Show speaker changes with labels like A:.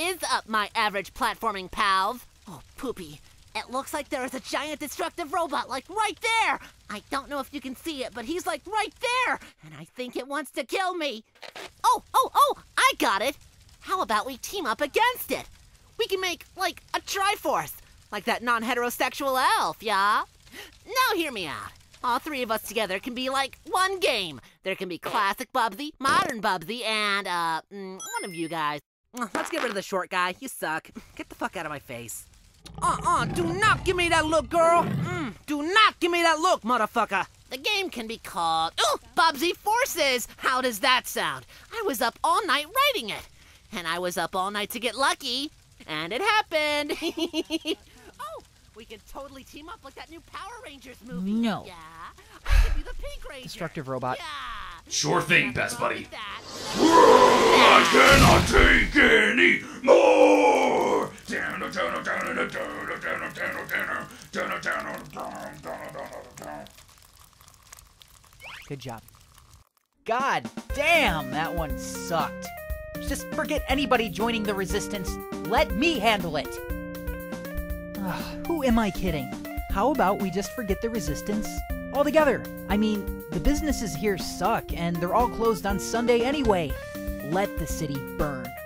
A: is up, my average platforming pals? Oh, poopy. It looks like there is a giant destructive robot, like right there. I don't know if you can see it, but he's like right there, and I think it wants to kill me. Oh, oh, oh, I got it. How about we team up against it? We can make, like, a Triforce, like that non heterosexual elf, yeah? Now hear me out. All three of us together can be like one game. There can be classic Bubsy, modern Bubsy, and, uh, mm, one of you guys. Let's get rid of the short guy. You suck. Get the fuck out of my face. Uh-uh, do not give me that look, girl. Mm, do not give me that look, motherfucker. The game can be called, ooh, Bubsy Forces. How does that sound? I was up all night writing it. And I was up all night to get lucky. And it happened. oh, we can totally team up like that new Power Rangers movie.
B: No.
A: Yeah. I could be the Pink Ranger.
B: Destructive robot.
A: Yeah.
C: Sure thing, best buddy. I cannot take any more.
B: Good job. God damn, that one sucked. Just forget anybody joining the resistance. Let me handle it. Ugh, who am I kidding? How about we just forget the resistance altogether? I mean, the businesses here suck and they're all closed on Sunday anyway. Let the city burn.